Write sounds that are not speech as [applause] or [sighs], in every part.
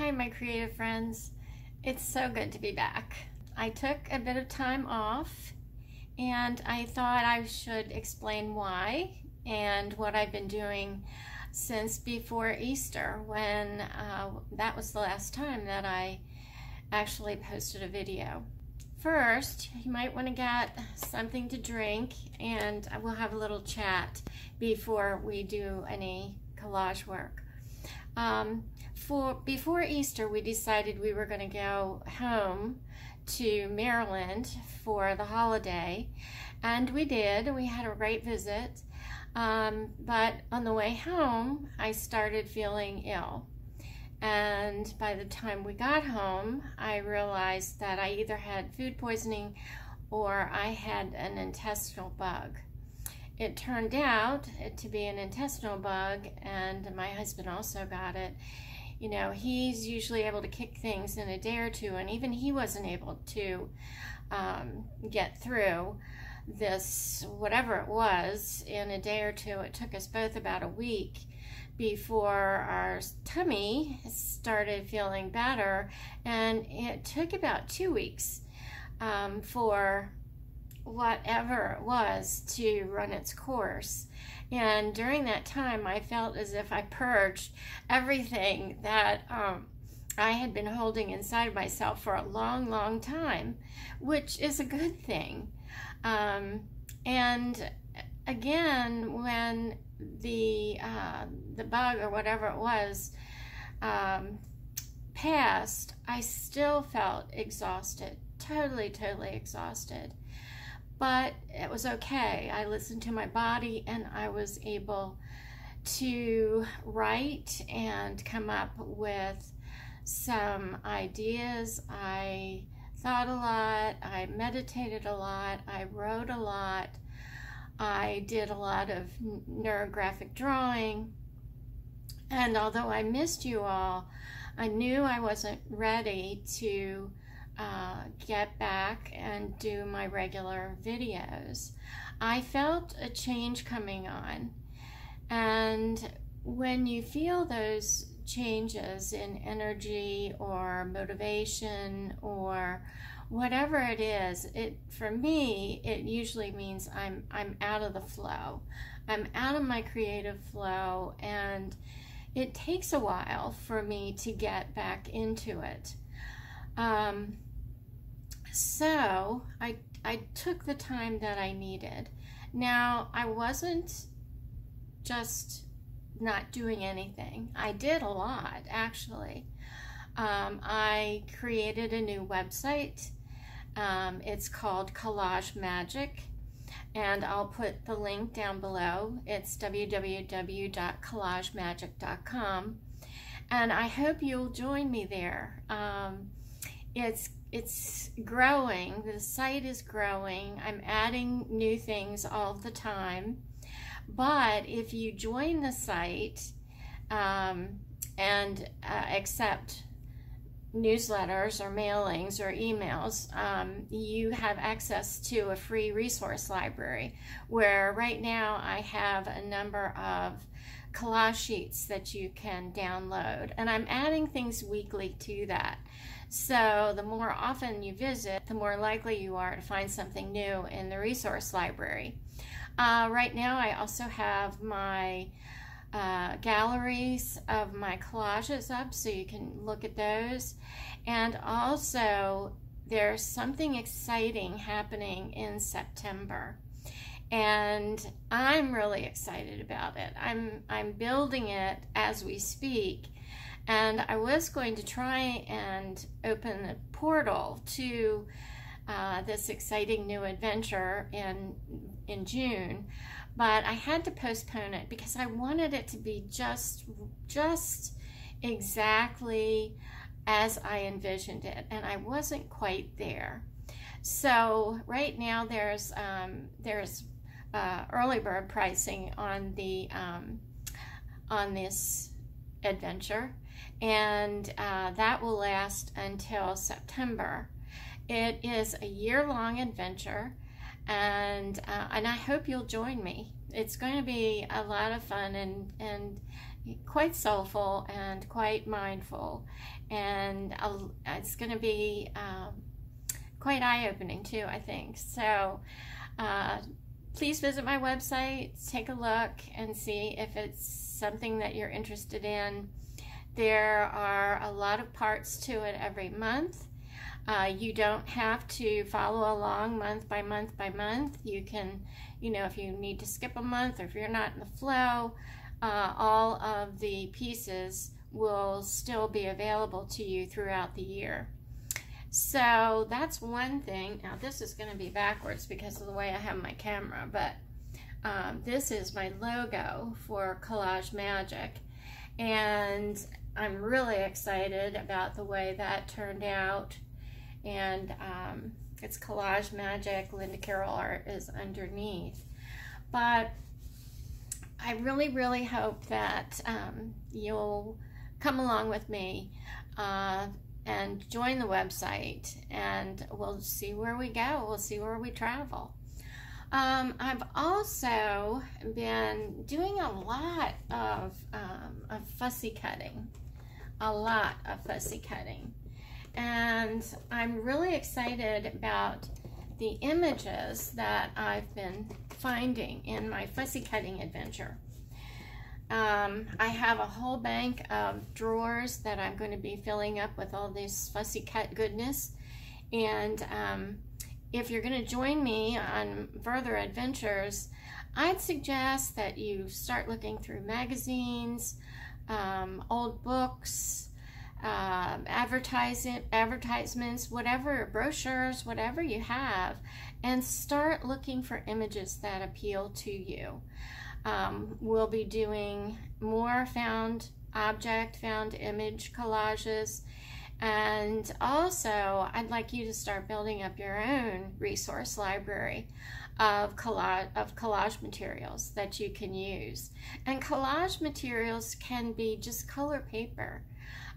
Hi, my creative friends. It's so good to be back. I took a bit of time off and I thought I should explain why and what I've been doing since before Easter when uh, that was the last time that I actually posted a video. First, you might want to get something to drink and we'll have a little chat before we do any collage work. Um, for before Easter, we decided we were going to go home to Maryland for the holiday, and we did. We had a great visit, um, but on the way home, I started feeling ill. And by the time we got home, I realized that I either had food poisoning or I had an intestinal bug. It turned out to be an intestinal bug, and my husband also got it. You know, he's usually able to kick things in a day or two, and even he wasn't able to um, get through this, whatever it was, in a day or two. It took us both about a week before our tummy started feeling better, and it took about two weeks um, for whatever it was to run its course. And during that time, I felt as if I purged everything that um, I had been holding inside myself for a long, long time, which is a good thing. Um, and again, when the uh, the bug or whatever it was um, passed, I still felt exhausted, totally, totally exhausted but it was okay. I listened to my body and I was able to write and come up with some ideas. I thought a lot, I meditated a lot, I wrote a lot, I did a lot of neurographic drawing. And although I missed you all, I knew I wasn't ready to uh, get back and do my regular videos. I felt a change coming on. And when you feel those changes in energy or motivation or whatever it is, it for me it usually means I'm I'm out of the flow. I'm out of my creative flow and it takes a while for me to get back into it. Um, so I, I took the time that I needed. Now, I wasn't just not doing anything. I did a lot, actually. Um, I created a new website. Um, it's called Collage Magic, and I'll put the link down below. It's www.collagemagic.com, and I hope you'll join me there. Um, it's it's growing. The site is growing. I'm adding new things all the time. But if you join the site um, and uh, accept newsletters or mailings or emails, um, you have access to a free resource library where right now I have a number of collage sheets that you can download. And I'm adding things weekly to that. So the more often you visit, the more likely you are to find something new in the resource library. Uh, right now, I also have my uh, galleries of my collages up so you can look at those. And also, there's something exciting happening in September. And I'm really excited about it. I'm, I'm building it as we speak and I was going to try and open a portal to uh, this exciting new adventure in in June, but I had to postpone it because I wanted it to be just just exactly as I envisioned it, and I wasn't quite there. So right now there's um, there's uh, early bird pricing on the um, on this adventure and uh, that will last until September. It is a year long adventure, and uh, and I hope you'll join me. It's going to be a lot of fun, and and quite soulful and quite mindful, and it's going to be um, quite eye opening too, I think. So, uh, please visit my website, take a look, and see if it's something that you're interested in. There are a lot of parts to it every month. Uh, you don't have to follow along month by month by month. You can, you know, if you need to skip a month or if you're not in the flow, uh, all of the pieces will still be available to you throughout the year. So that's one thing. Now this is going to be backwards because of the way I have my camera, but um, this is my logo for Collage Magic. And I'm really excited about the way that turned out. And um, it's Collage Magic, Linda Carol art is underneath. But I really, really hope that um, you'll come along with me uh, and join the website and we'll see where we go. We'll see where we travel. Um, I've also been doing a lot of, um, of fussy cutting, a lot of fussy cutting. And I'm really excited about the images that I've been finding in my fussy cutting adventure. Um, I have a whole bank of drawers that I'm going to be filling up with all this fussy cut goodness. And um, if you're going to join me on further adventures, I'd suggest that you start looking through magazines, um, old books, uh, advertising, advertisements, whatever, brochures, whatever you have, and start looking for images that appeal to you. Um, we'll be doing more found object, found image collages. And also, I'd like you to start building up your own resource library of collage, of collage materials that you can use. And collage materials can be just color paper.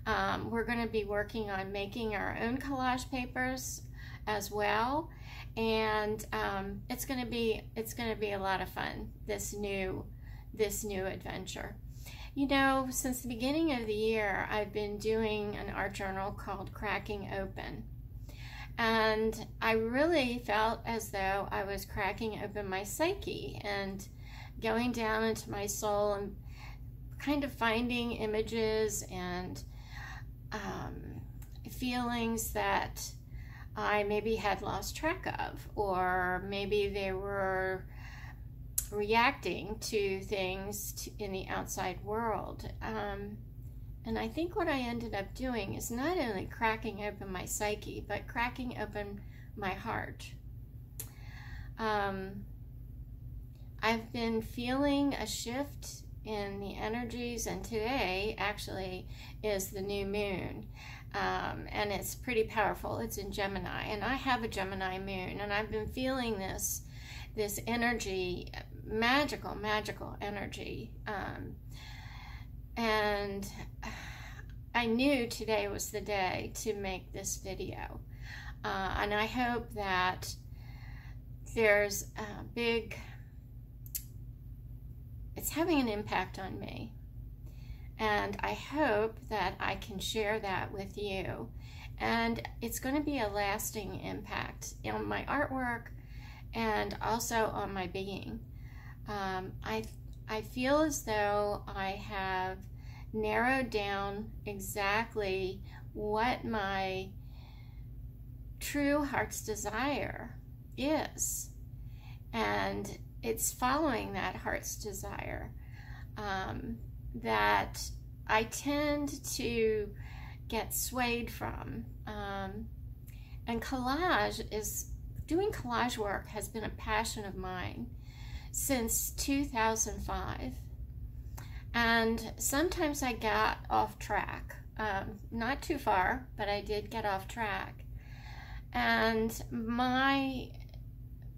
Um, we're going to be working on making our own collage papers as well, and um, it's going to be it's going to be a lot of fun. This new this new adventure. You know, since the beginning of the year, I've been doing an art journal called Cracking Open. And I really felt as though I was cracking open my psyche and going down into my soul and kind of finding images and um, feelings that I maybe had lost track of, or maybe they were reacting to things in the outside world. Um, and I think what I ended up doing is not only cracking open my psyche, but cracking open my heart. Um, I've been feeling a shift in the energies, and today actually is the new moon. Um, and it's pretty powerful. It's in Gemini, and I have a Gemini moon, and I've been feeling this this energy, magical, magical energy. Um, and I knew today was the day to make this video. Uh, and I hope that there's a big, it's having an impact on me. And I hope that I can share that with you. And it's going to be a lasting impact on my artwork and also on my being. Um, I, I feel as though I have narrowed down exactly what my true heart's desire is. And it's following that heart's desire um, that I tend to get swayed from. Um, and collage is doing collage work has been a passion of mine since 2005. And sometimes I got off track. Um, not too far, but I did get off track. And my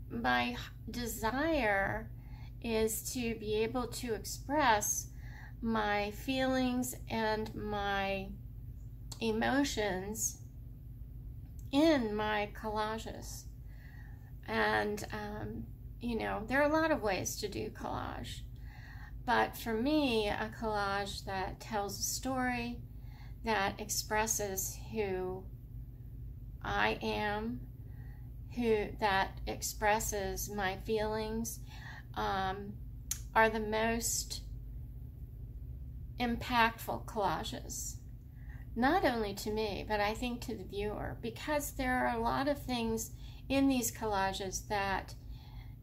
my desire is to be able to express my feelings and my emotions in my collages. And, um, you know, there are a lot of ways to do collage. But for me, a collage that tells a story, that expresses who I am, who that expresses my feelings, um, are the most impactful collages. Not only to me, but I think to the viewer, because there are a lot of things in these collages that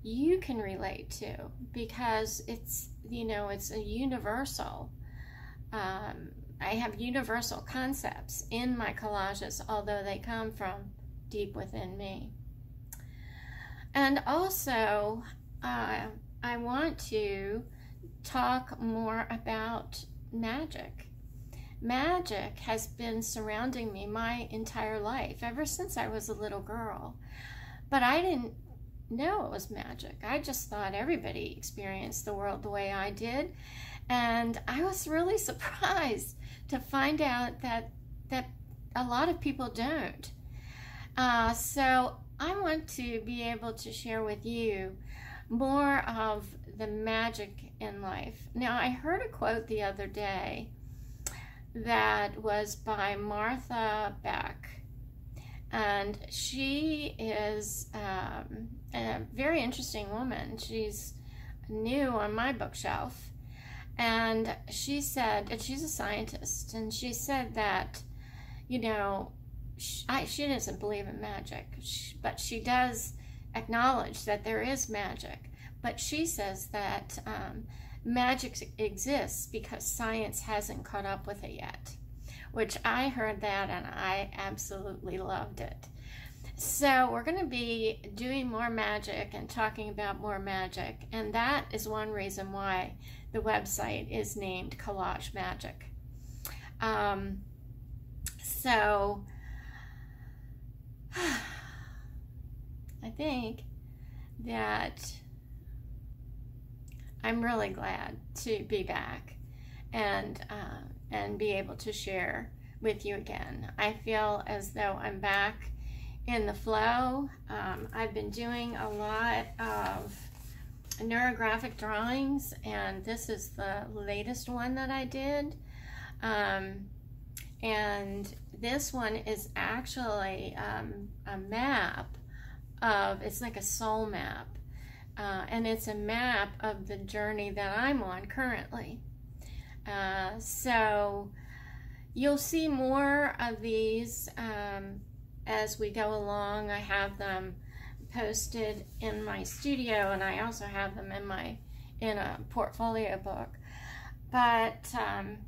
you can relate to because it's you know it's a universal um, i have universal concepts in my collages although they come from deep within me. And also uh, i want to talk more about magic. Magic has been surrounding me my entire life ever since i was a little girl. But i didn't know it was magic. I just thought everybody experienced the world the way I did. And I was really [laughs] surprised to find out that that a lot of people don't. Uh, so I want to be able to share with you more of the magic in life. Now, I heard a quote the other day that was by Martha Beck and she is um, a very interesting woman. She's new on my bookshelf, and she said, and she's a scientist, and she said that, you know, she, I, she doesn't believe in magic, she, but she does acknowledge that there is magic. But she says that um, magic exists because science hasn't caught up with it yet which I heard that and I absolutely loved it. So, we're going to be doing more magic and talking about more magic, and that is one reason why the website is named Collage Magic. Um, so, [sighs] I think that I'm really glad to be back and uh, and be able to share with you again. I feel as though I'm back in the flow. Um, I've been doing a lot of neurographic drawings, and this is the latest one that I did. Um, and this one is actually um, a map of, it's like a soul map. Uh, and it's a map of the journey that I'm on currently. Uh, so you'll see more of these um, as we go along. I have them posted in my studio and I also have them in my in a portfolio book. But um,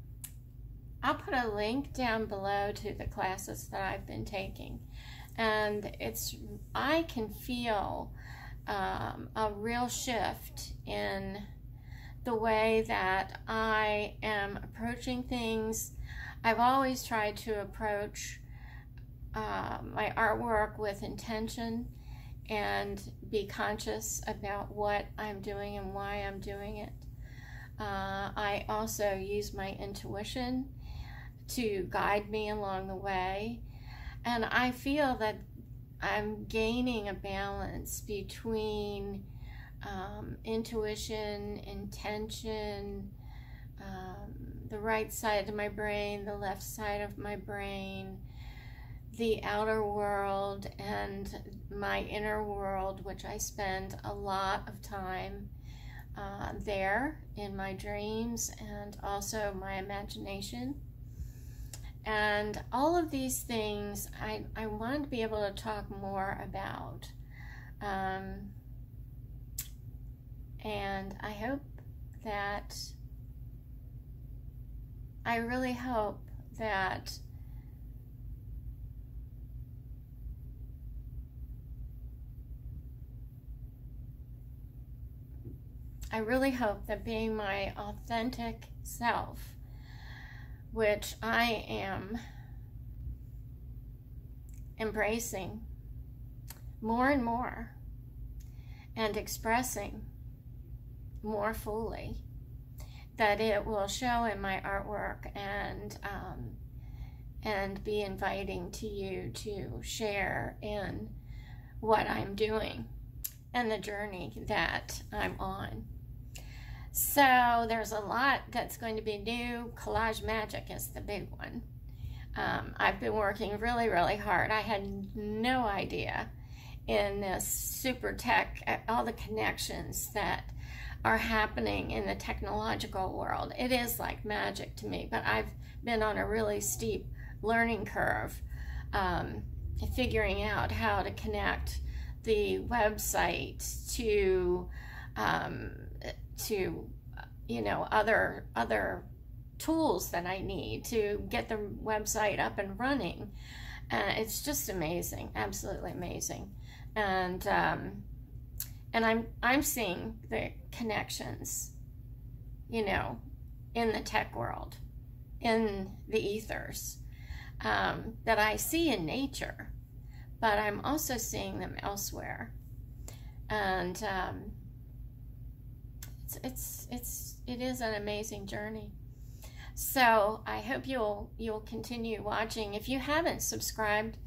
I'll put a link down below to the classes that I've been taking. And it's I can feel um, a real shift in the way that I am approaching things. I've always tried to approach uh, my artwork with intention and be conscious about what I'm doing and why I'm doing it. Uh, I also use my intuition to guide me along the way. And I feel that I'm gaining a balance between um, intuition, intention, um, the right side of my brain, the left side of my brain, the outer world, and my inner world, which I spend a lot of time uh, there in my dreams and also my imagination. And all of these things I, I want to be able to talk more about. Um, and I hope that, I really hope that I really hope that being my authentic self, which I am embracing more and more and expressing more fully, that it will show in my artwork and um, and be inviting to you to share in what I'm doing and the journey that I'm on. So there's a lot that's going to be new. Collage Magic is the big one. Um, I've been working really, really hard. I had no idea in this super tech, all the connections that are happening in the technological world. It is like magic to me, but I've been on a really steep learning curve um, figuring out how to connect the website to um, to you know other other tools that I need to get the website up and running. Uh, it's just amazing, absolutely amazing, and um, and I'm I'm seeing the connections, you know, in the tech world, in the ethers, um, that I see in nature, but I'm also seeing them elsewhere, and um, it's it's it's it is an amazing journey. So I hope you'll you'll continue watching. If you haven't subscribed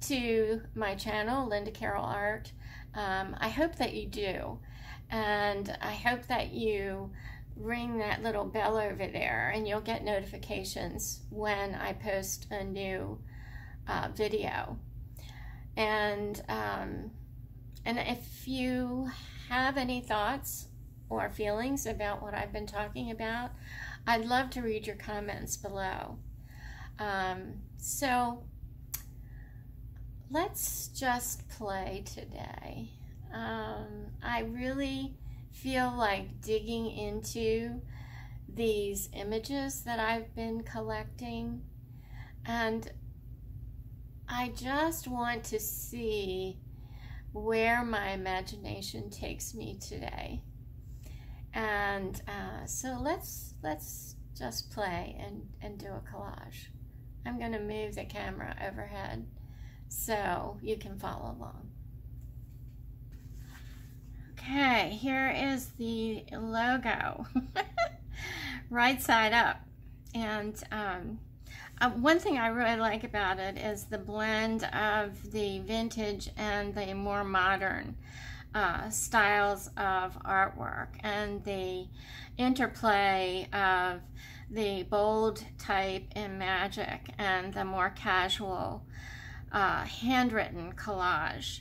to my channel, Linda Carol Art, um, I hope that you do. And I hope that you ring that little bell over there and you'll get notifications when I post a new uh, video. And, um, and if you have any thoughts or feelings about what I've been talking about, I'd love to read your comments below. Um, so let's just play today. Um, I really feel like digging into these images that I've been collecting and I just want to see where my imagination takes me today. And uh, so let's let's just play and, and do a collage. I'm going to move the camera overhead so you can follow along. Okay, here is the logo, [laughs] right side up. And um, uh, one thing I really like about it is the blend of the vintage and the more modern uh, styles of artwork and the interplay of the bold type in magic and the more casual uh, handwritten collage.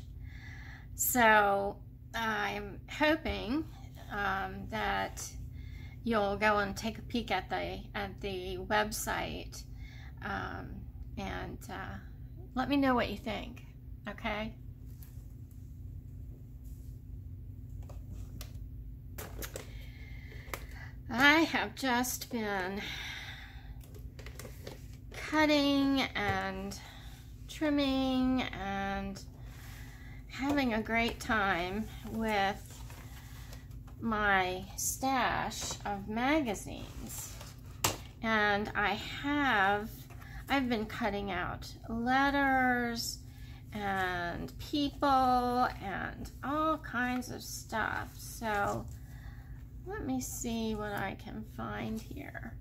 So I'm hoping um, that you'll go and take a peek at the at the website um, and uh, let me know what you think. Okay. I have just been cutting and trimming and having a great time with my stash of magazines. And I have, I've been cutting out letters and people and all kinds of stuff. So let me see what I can find here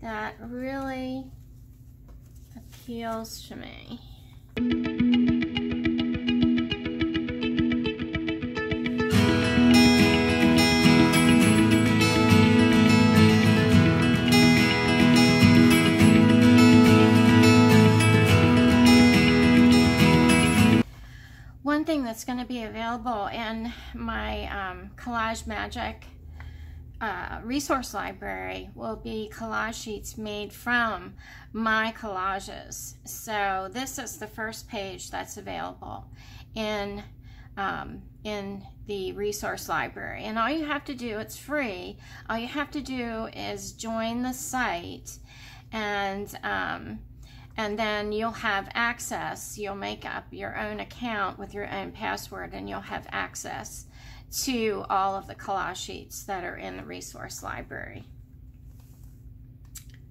that really appeals to me. One thing that's going to be available in my um, Collage Magic uh, resource library will be collage sheets made from my collages. So this is the first page that's available in um, in the resource library. And all you have to do, it's free, all you have to do is join the site and um, and then you'll have access. You'll make up your own account with your own password and you'll have access to all of the collage sheets that are in the resource library.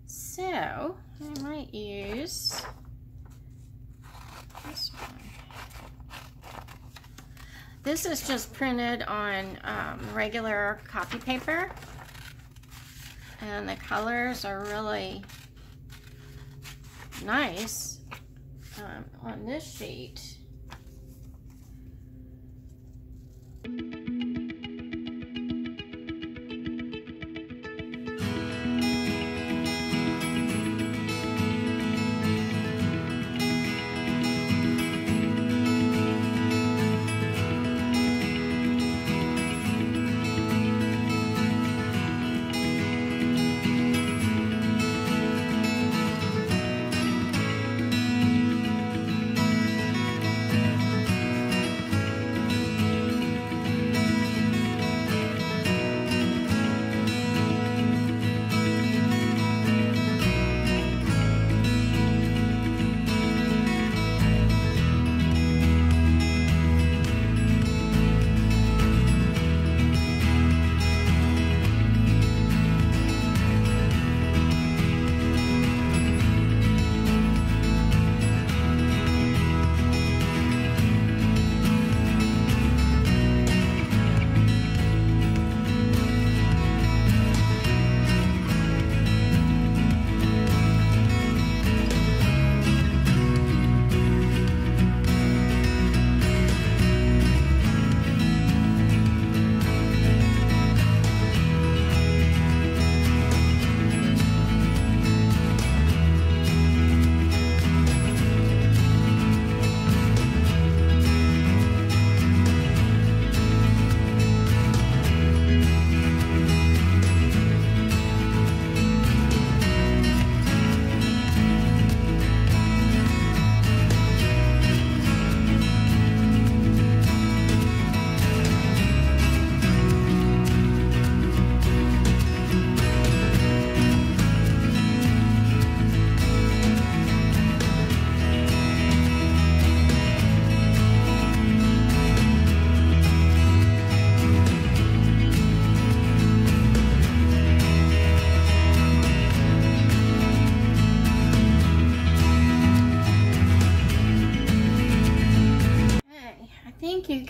So I might use this one. This is just printed on um, regular copy paper and the colors are really nice um, on this sheet.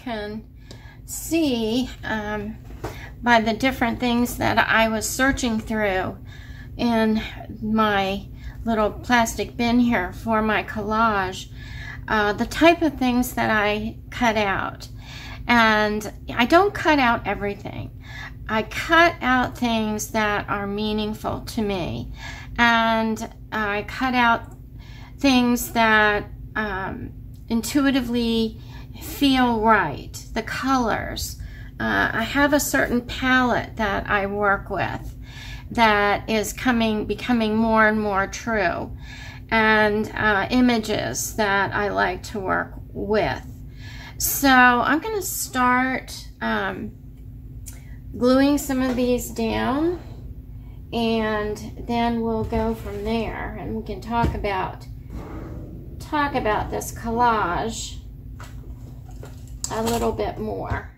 Can see um, by the different things that I was searching through in my little plastic bin here for my collage, uh, the type of things that I cut out. And I don't cut out everything. I cut out things that are meaningful to me. And I cut out things that um, intuitively feel right, the colors. Uh, I have a certain palette that I work with that is coming, becoming more and more true, and uh, images that I like to work with. So I'm going to start um, gluing some of these down and then we'll go from there and we can talk about talk about this collage a little bit more.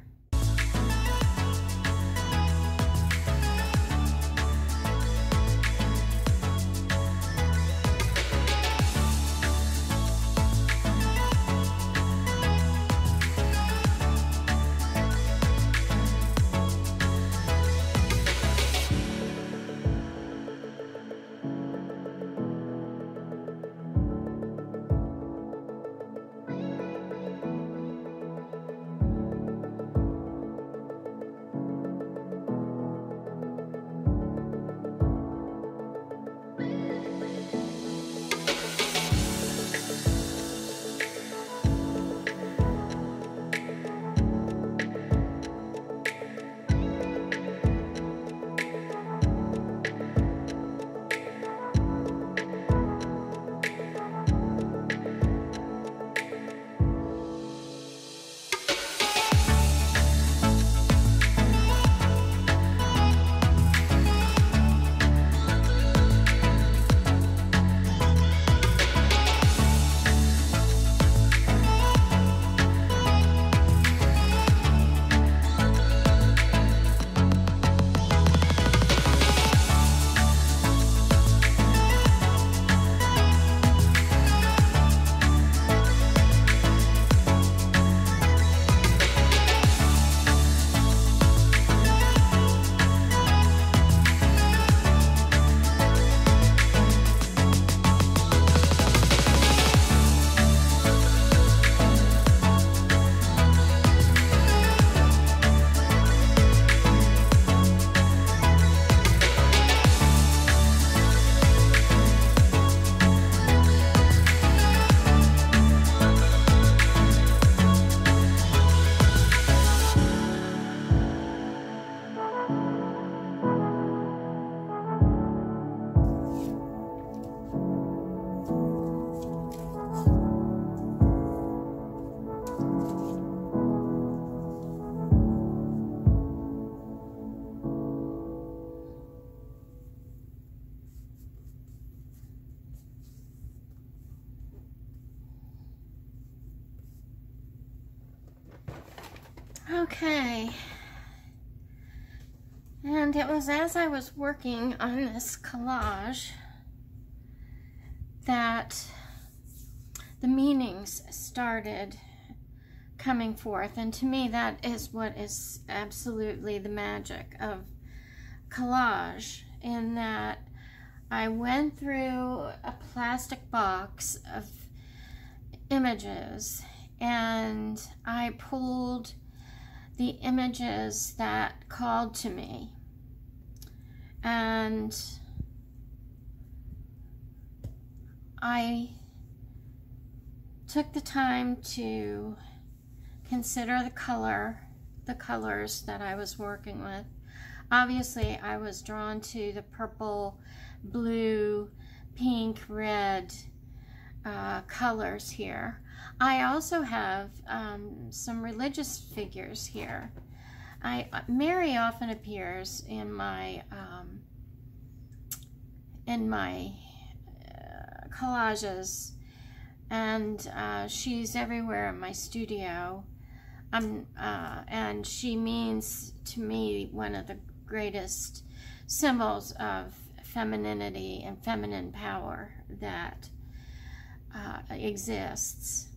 Okay. And it was as I was working on this collage that the meanings started coming forth. And to me, that is what is absolutely the magic of collage, in that I went through a plastic box of images and I pulled the images that called to me. And I took the time to consider the color, the colors that I was working with. Obviously, I was drawn to the purple, blue, pink, red uh, colors here. I also have um, some religious figures here. I Mary often appears in my um, in my uh, collages, and uh, she's everywhere in my studio. Um, uh, and she means to me one of the greatest symbols of femininity and feminine power that uh, exists.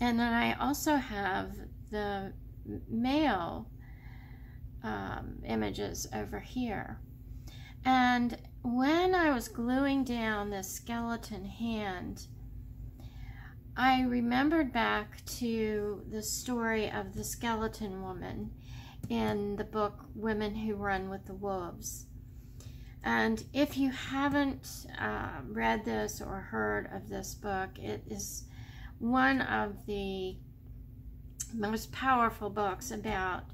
And then I also have the male um, images over here. And when I was gluing down this skeleton hand, I remembered back to the story of the skeleton woman in the book Women Who Run with the Wolves. And if you haven't uh, read this or heard of this book, it is one of the most powerful books about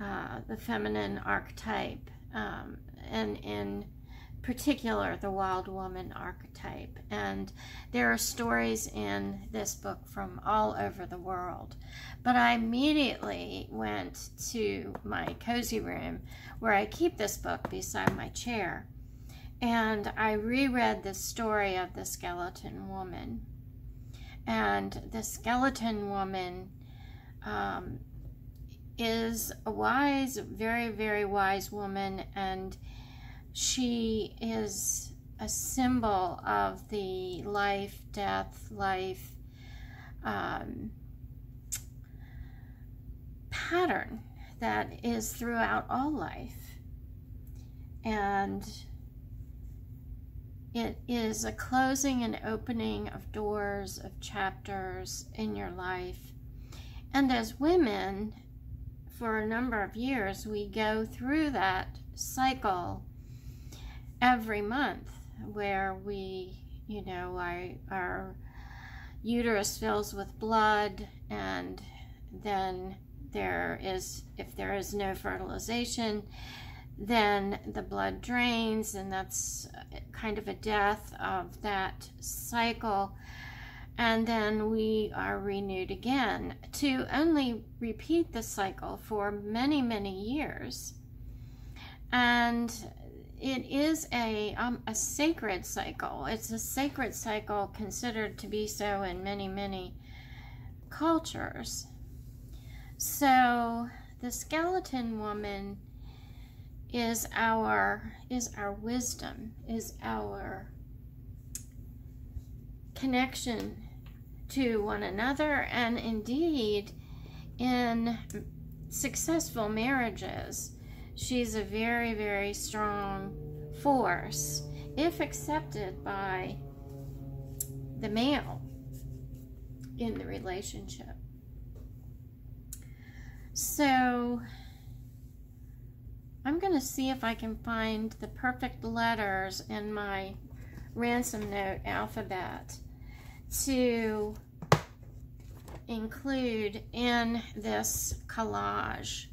uh, the feminine archetype, um, and in particular, the wild woman archetype. And there are stories in this book from all over the world. But I immediately went to my cozy room where I keep this book beside my chair. And I reread the story of the skeleton woman. And the skeleton woman um, is a wise, very, very wise woman, and she is a symbol of the life, death, life um, pattern that is throughout all life. And it is a closing and opening of doors, of chapters in your life. And as women, for a number of years, we go through that cycle every month where we, you know, our, our uterus fills with blood and then there is, if there is no fertilization, then the blood drains, and that's kind of a death of that cycle and then we are renewed again to only repeat the cycle for many, many years. And it is a, um, a sacred cycle. It's a sacred cycle considered to be so in many, many cultures. So the skeleton woman is our is our wisdom, is our connection to one another, and indeed, in successful marriages, she's a very, very strong force if accepted by the male in the relationship. So, I'm going to see if I can find the perfect letters in my ransom note alphabet to include in this collage.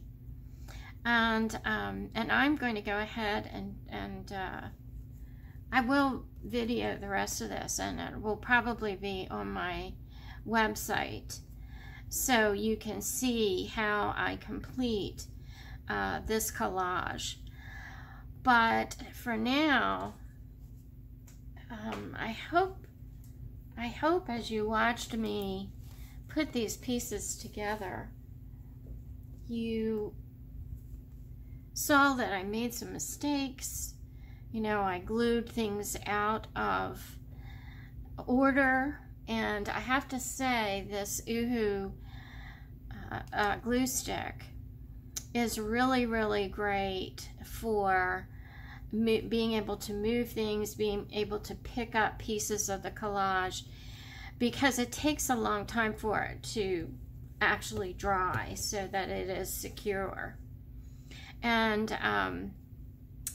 And, um, and I'm going to go ahead and, and uh, I will video the rest of this and it will probably be on my website so you can see how I complete uh, this collage. But for now, um, I hope I hope as you watched me put these pieces together, you saw that I made some mistakes. You know, I glued things out of order, and I have to say, this Uhu uh, uh, glue stick is really, really great for being able to move things, being able to pick up pieces of the collage, because it takes a long time for it to actually dry so that it is secure. And um,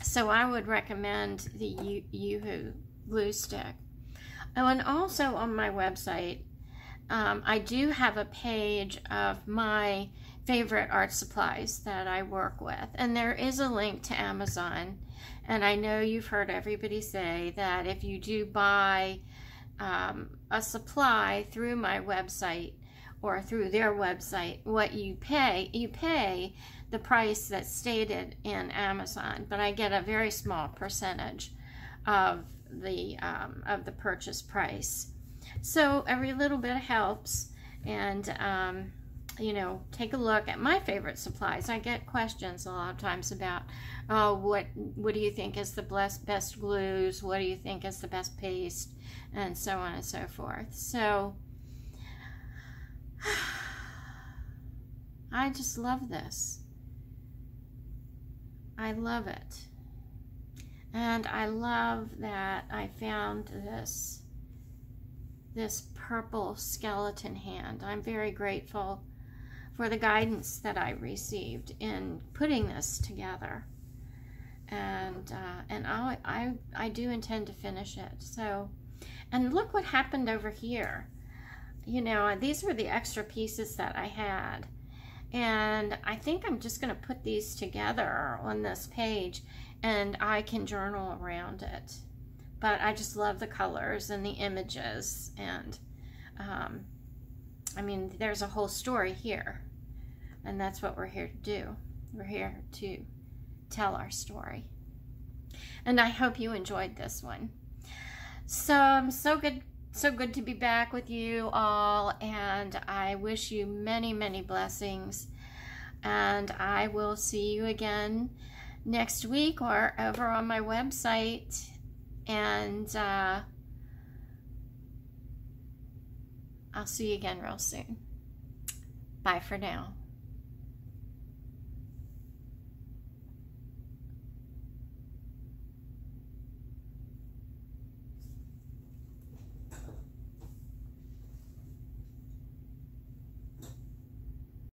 so I would recommend the Uhu glue stick. Oh, and also on my website, um, I do have a page of my favorite art supplies that I work with. And there is a link to Amazon and I know you've heard everybody say that if you do buy um, a supply through my website or through their website, what you pay, you pay the price that's stated in Amazon, but I get a very small percentage of the um, of the purchase price. So every little bit helps, and um, you know, take a look at my favorite supplies. I get questions a lot of times about, oh, what what do you think is the best best glues? What do you think is the best paste? And so on and so forth. So [sighs] I just love this. I love it. And I love that I found this this purple skeleton hand. I'm very grateful for the guidance that I received in putting this together. And uh, and I, I I do intend to finish it. So, and look what happened over here. You know, these were the extra pieces that I had. And I think I'm just going to put these together on this page and I can journal around it. But I just love the colors and the images. And um, I mean, there's a whole story here. And that's what we're here to do. We're here to tell our story. And I hope you enjoyed this one. So I'm so good so good to be back with you all and I wish you many many blessings and I will see you again next week or over on my website and uh, I'll see you again real soon. Bye for now.